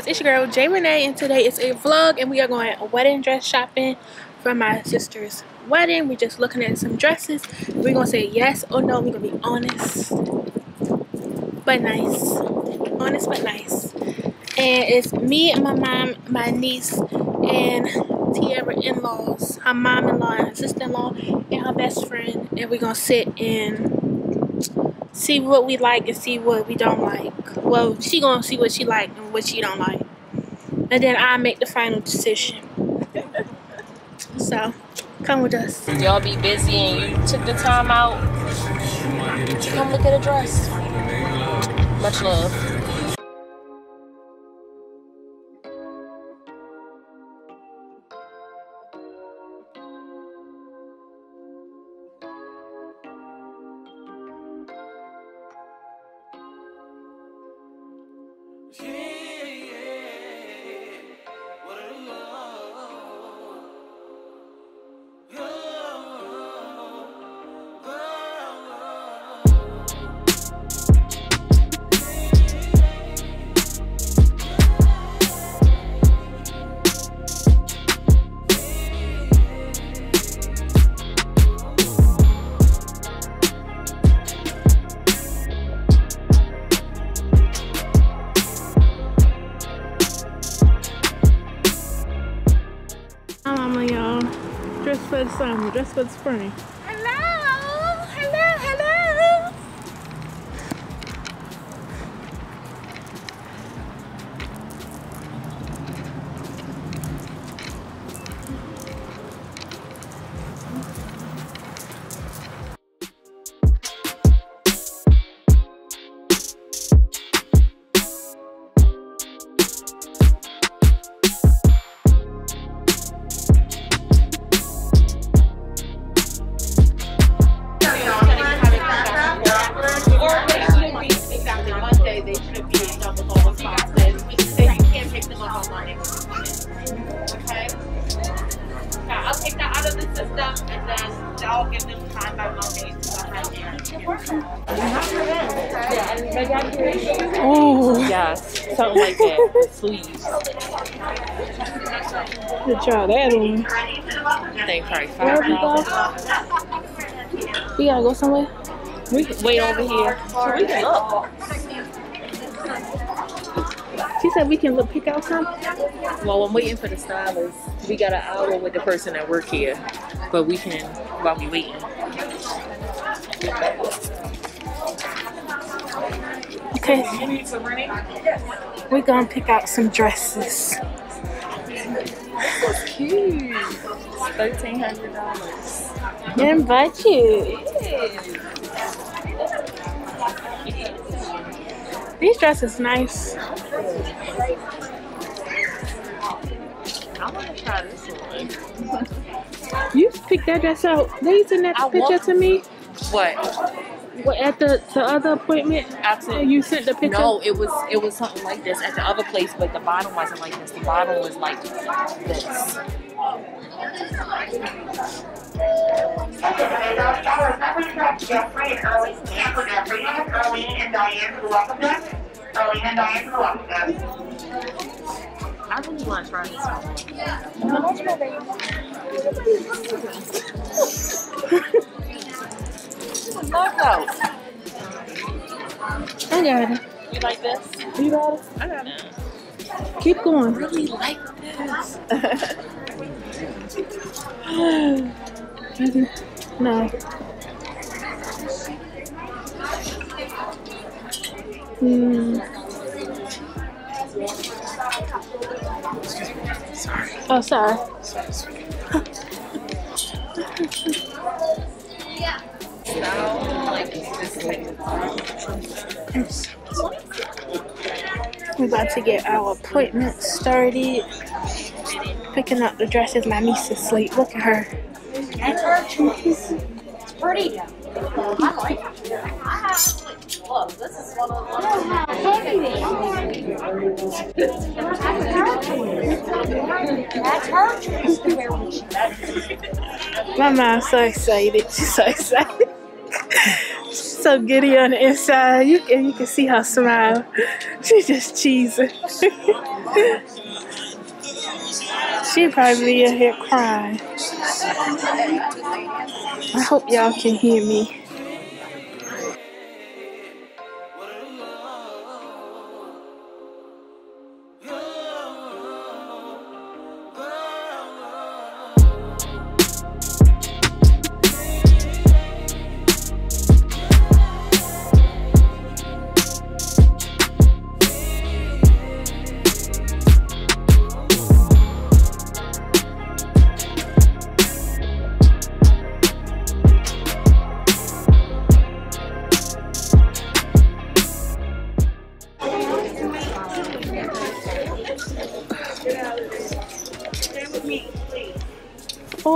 guys, it's your girl Jay Renee and today is a vlog and we are going wedding dress shopping for my sister's wedding. We're just looking at some dresses. We're gonna say yes or no. We're gonna be honest but nice. Honest but nice. And it's me and my mom, my niece, and Tiara in-laws, her mom-in-law and sister-in-law, and her best friend. And we're gonna sit and see what we like and see what we don't like. Well, she gonna see what she like and what she don't like. And then I make the final decision. so, come with us. Y'all be busy and you took the time out. Come look at a dress. Much love. The summer, dress for the Oh, Yes, something like that. Sleeves. good job, that one. Think probably go? 5000 We gotta go somewhere. We can wait over here. So we can look. She said we can look, pick out some. Well, I'm waiting for the stylist. We got an hour with the person that work here. But we can, while we waiting. We're gonna pick out some dresses. Cute. $1,300. And budget. These dresses nice. I want to try this one. You picked that dress out. They sent that I picture to me What? What, at the, the other appointment. Absolutely. And you sent the picture. No, it was it was something like this at the other place, but the bottom wasn't like this. The bottom was like this. Jeffrey and Early, for Jeffrey and Early and Diane for the welcome desk. Early and Diane for the welcome desk. I really want to try this one. Knockout. I got it. You like this? You got it? I got it. Keep going. really like this. no. Hmm. Sorry. Oh, sorry. About to get our appointment started. Picking up the dresses. My niece is asleep. Look at her. It's pretty. I like it. Look, this is one of the That's her choice to wear. My mom's so excited. She's so excited. So giddy on the inside. You can you can see her smile. She's just cheesing. she probably in here crying. I hope y'all can hear me.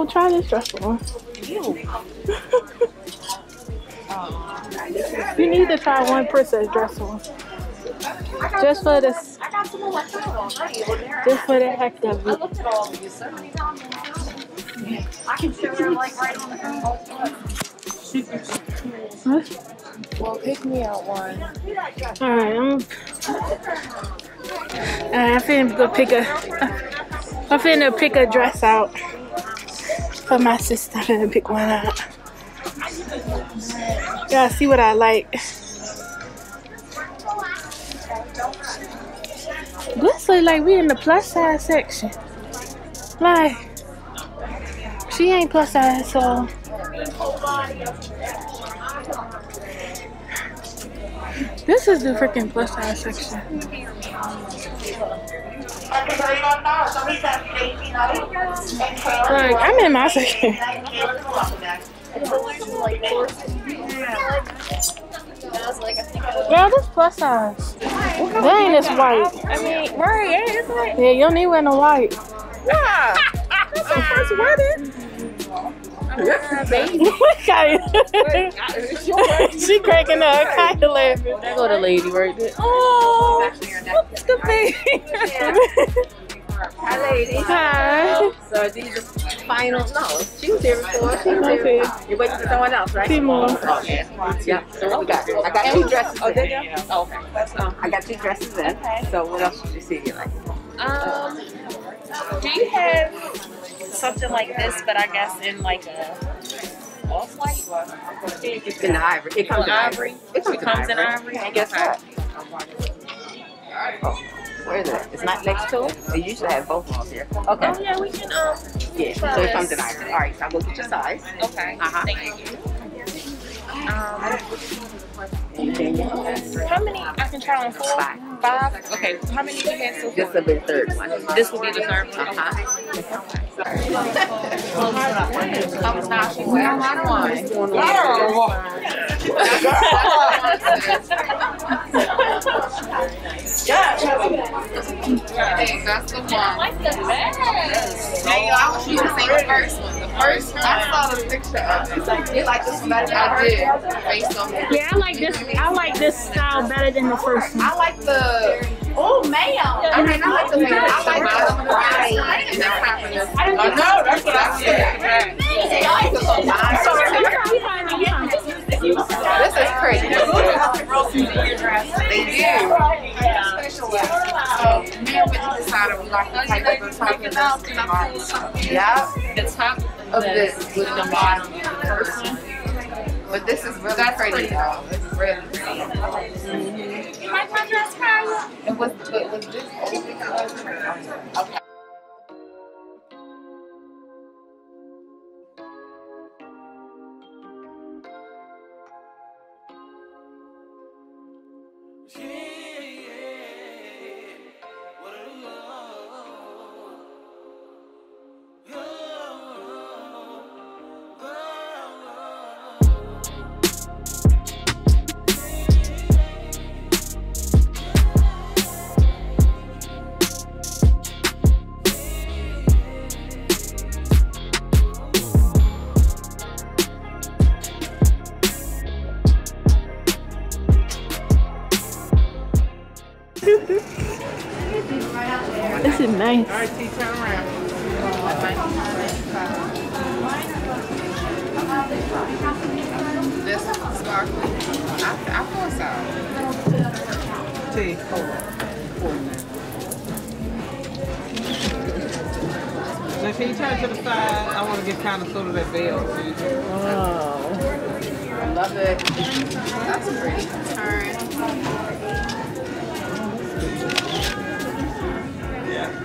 Oh, try this dress on. you need to try one princess dress on. Just for this, I just for the heck of I it. looked at all of these so many times. I can show her like right on the phone. Well, pick me out one. All right, I'm. Right, I'm finna go pick a. I'm finna pick a dress out for my sister. Finna pick one out. Gotta see what I like. This look like we in the plus size section. Like, she ain't plus size, so. This is the freaking plus size section. Like, I'm in my section. Girl, this plus size. That ain't this white. I mean, right, yeah, it's like, Yeah, you don't need wear no white. yeah. That's the first wedding. baby. she cracking up, kind of laughing. There go the lady right there. Oh, look the baby. Hi, lady. Hi. So these are final. No, she was here before. She was here. Okay. You're waiting for someone else, right? Timor. Okay. Yeah. So what we got? I got two dresses. Oh, did you? Oh, okay. Um, I got two dresses in. So what else did you see you like? Um, do you have something like this, but I guess in like a off white? In ivory. It comes in ivory. It comes, in ivory. And guess Okay. what? Oh, where is it? It's not next to it. They usually have both of them here. Okay. Oh yeah, we can um. Yeah. So it comes in. All right. So I'll go get your size. Okay. Uh-huh. Thank you. Um, Anything you have? how many? I can try on four. Five. Five. Okay. How many do you have so This far? will be the third one. This will be the third one. Uh-huh. I the Yeah, I like this. I like this style better than the first one. I like the. Oh, ma'am. I mean, I like the way I like the right and the happiness. I know that's what I said. This is crazy. They do. So, me and Whitney decided we like the type of the type of dress. Yeah, The top of this with the bottom of the first one. But this is really pretty. It's really pretty. You like my dress, Kyla? It was, was this Okay. So. T, hold on. Now, can you turn to the side? I want to get kind of sort of that veil. see? Oh. I love it. That's pretty. Turn.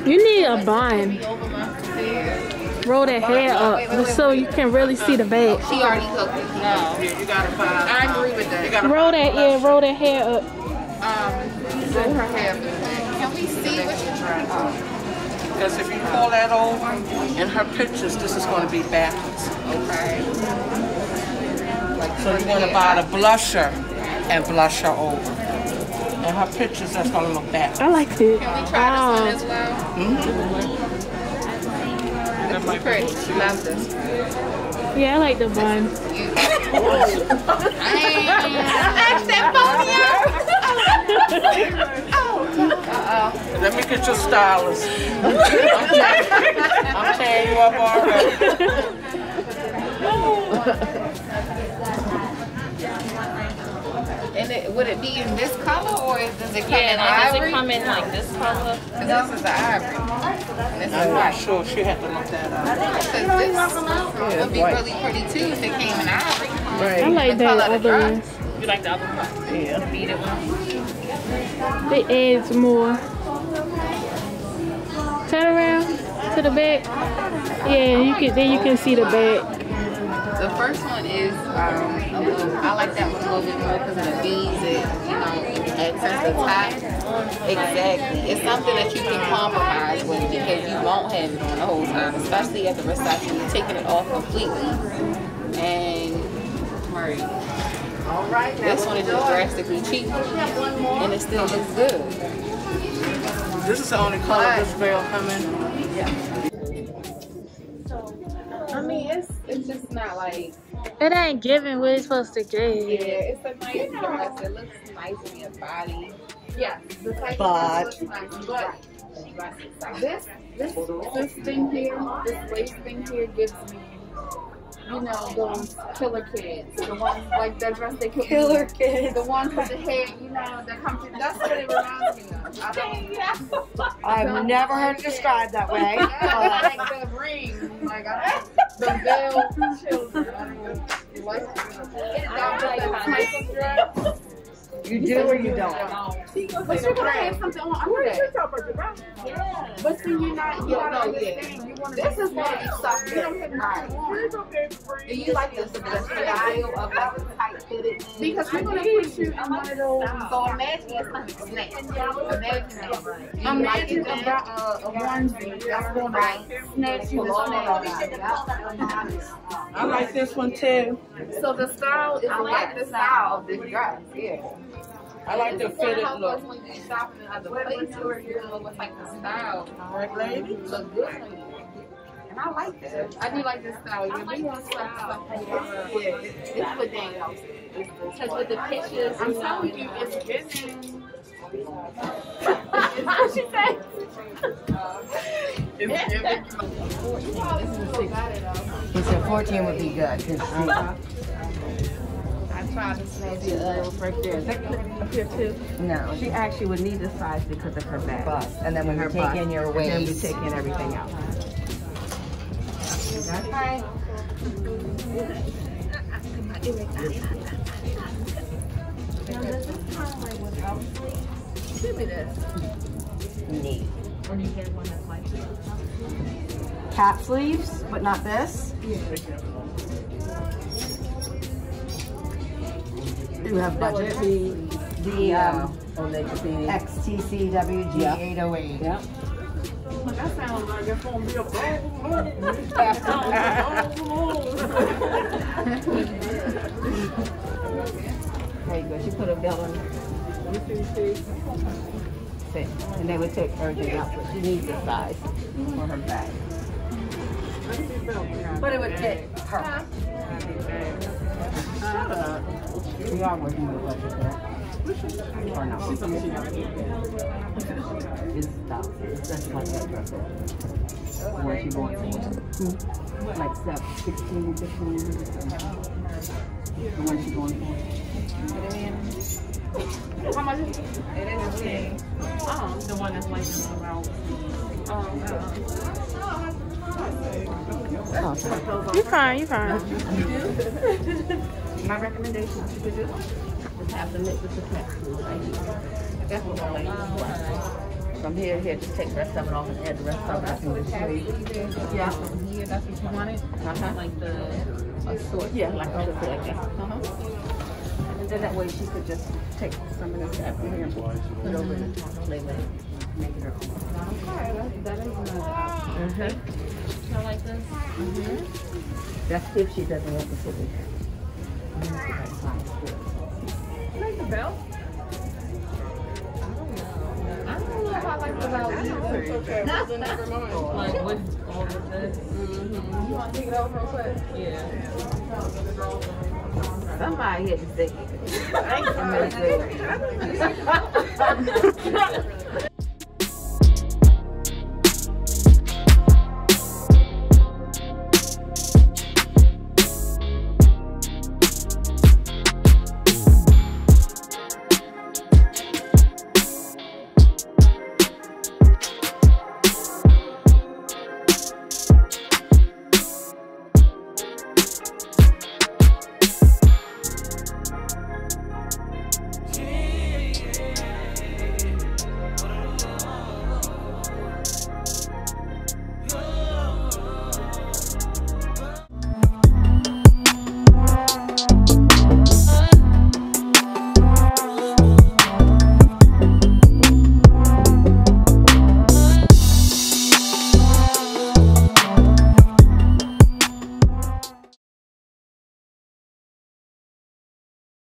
You need a bun. Over my head. Roll that hair up so you can really see the back. She already cooked it. No. Yeah, you gotta find. I agree with that. Roll that, yeah, roll that hair up. Her hair. a little bit. Can we see what you're trying to Because if you pull that over, in her pictures, this is going to be backwards. Okay. Like So you want to buy the blusher and blush her over. In her pictures, that's going to look backwards. I like it. Can we try this one as Wow. well? That This might is pretty. Love this. Yeah, I like the bun. Uh-oh. Let me get your stylist. I'm tearing you up already. And it, would it be in this color or does it come Yeah, in now does ivory? it come in like this color? 'Cause this is the ivory. And this is I'm not white. sure. She had to look that up. Because this would be really pretty too if it came in ivory. Right. I like The color that the other dress. one. You like the other one? Yeah. The beaded one? It adds more. Turn around to the back. Yeah, you can then you can see the back. The first one is um, a little, I like that one a little bit more because of the beads. It you know accents the top. Exactly. It's something that you can compromise with because you won't have it on the whole time, especially at the reception. You're taking it off completely, and right. This one is just drastically cheaper, and it still looks good. This is the only color this veil come in. I mean, it's it's just not like It ain't giving what it's supposed to give. yeah, it's a nice dress. It looks nice on your body. Yeah, the type of dress looks nice, but this this this thing here, this lace thing here gives me. You know those killer kids, the ones like that dress they put killer kids, the ones with the hair, you know, that come through. That's what it reminds me of. I don't, I've never heard it described that way. Yeah, like the oh. ring, like I, the children. I like of dress. You do or you don't? But you're gonna have something on under that. But see, you're not. You don't know yet. This is one of these soft You don't have right. Do you like the, the style of like tight fitted? Because we're gonna put you in one of those. So imagine it's like a snake. Imagine that. Imagine a, a, a onesie that's gonna snatch you I like this one too. So the style is like the style of this dress. Yeah. I like the fitted look. When you shopping in other places, you know what's like the style. Right, lady? Look good on you. And I like that. I do like this style. Yeah, we want stuff, stuff like. Yeah, it's, it's what Dan knows. Because with the pictures, I'm telling you, it's giving. what she say? It's giving. He said 14 would be good. Uh, 'cause I tried to snatch it up. Up here too. No, She actually would need the size because of her back. bust. And then when Her you take in your And then we waist. take in everything else. Hi. Give me this. Neat. Cap sleeves, but not this. You have budget. The um, Oh, they could be. XTC WG Yeah. 808. Yeah. There you go. She put a belt on. Fit. And they would take everything out, but she needs the size for her back. But it would fit her. We are working with budget there. Or no. It's stop. It's just like that. Where she going for? Like stuff, 16, 15. The one she's going for. How much is it? It is okay. The one that's like. Oh, You fine, you fine. My recommendation to do is have the mix with the pet food right here. That's what my lady was From here to here, just take the rest of it off and add the rest of it. I can just show you. Yeah. Yeah, that's what you wanted? Uh-huh. Like the Sort, yeah, like a sort like that. Uh-huh. And then that way she could just take some of this apple here and put it over the flavor and make it her own. Okay, that is not Uh-huh. I like this. Mhm. That's if she doesn't want the food. Like the belt? I don't know if I like the belt either. Like with all of this. Mm-hmm. You want to take it over real quick? Yeah. Somebody had to say it.